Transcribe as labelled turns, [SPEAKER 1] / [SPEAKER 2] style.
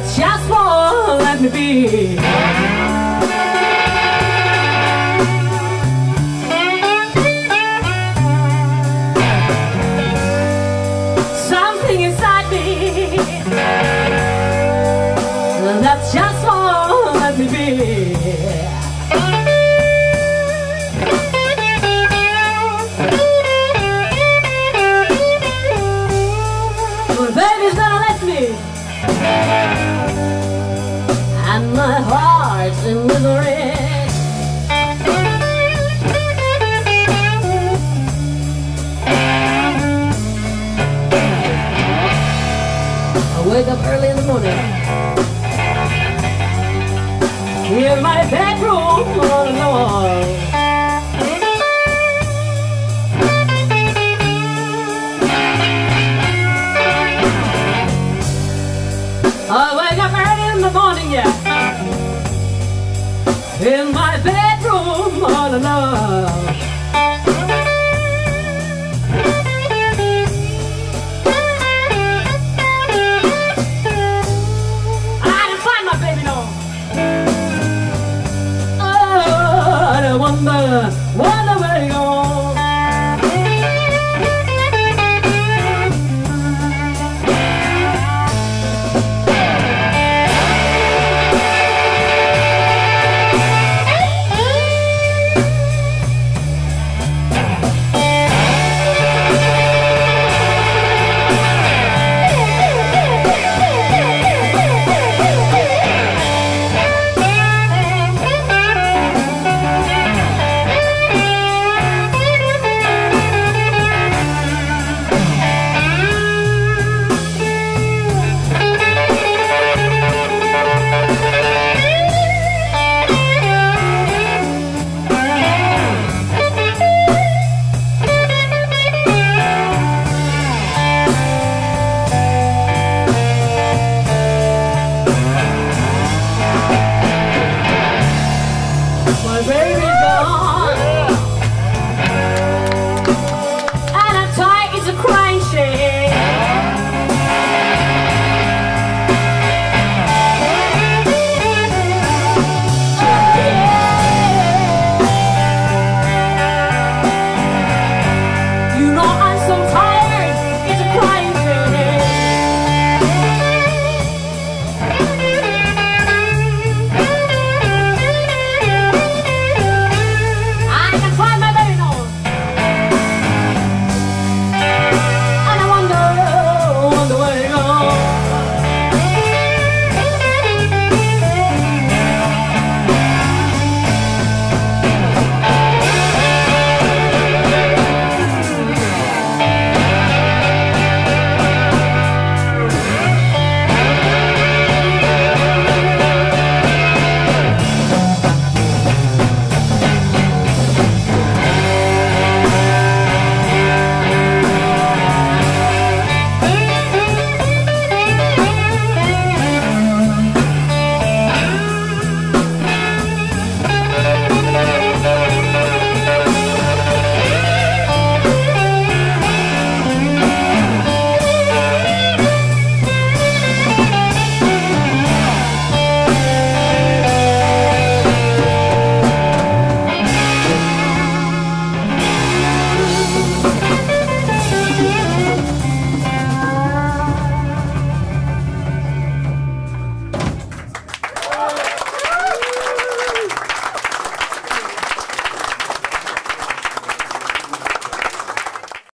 [SPEAKER 1] just won't let me be. my heart's in misery. I wake up early in the morning. In my bedroom on the wall. I wake up early in the morning, yeah. In my bedroom all alone. I didn't find my baby no. Oh, I wonder what